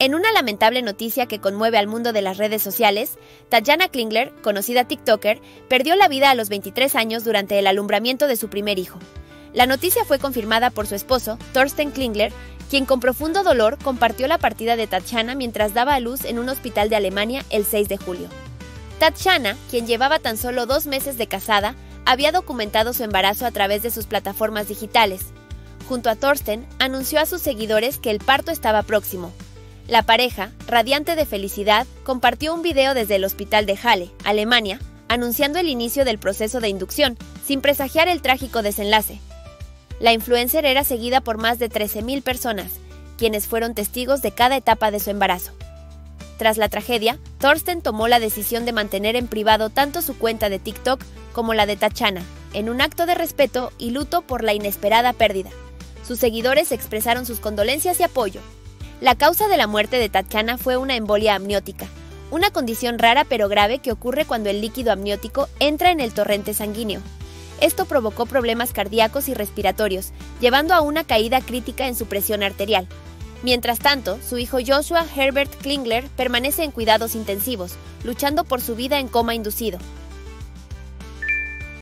En una lamentable noticia que conmueve al mundo de las redes sociales, Tatjana Klingler, conocida TikToker, perdió la vida a los 23 años durante el alumbramiento de su primer hijo. La noticia fue confirmada por su esposo, Thorsten Klingler, quien con profundo dolor compartió la partida de Tatjana mientras daba a luz en un hospital de Alemania el 6 de julio. Tatjana, quien llevaba tan solo dos meses de casada, había documentado su embarazo a través de sus plataformas digitales. Junto a Thorsten, anunció a sus seguidores que el parto estaba próximo, la pareja, radiante de felicidad, compartió un video desde el hospital de Halle, Alemania, anunciando el inicio del proceso de inducción, sin presagiar el trágico desenlace. La influencer era seguida por más de 13.000 personas, quienes fueron testigos de cada etapa de su embarazo. Tras la tragedia, Thorsten tomó la decisión de mantener en privado tanto su cuenta de TikTok como la de Tachana, en un acto de respeto y luto por la inesperada pérdida. Sus seguidores expresaron sus condolencias y apoyo, la causa de la muerte de Tatjana fue una embolia amniótica, una condición rara pero grave que ocurre cuando el líquido amniótico entra en el torrente sanguíneo. Esto provocó problemas cardíacos y respiratorios, llevando a una caída crítica en su presión arterial. Mientras tanto, su hijo Joshua Herbert Klingler permanece en cuidados intensivos, luchando por su vida en coma inducido.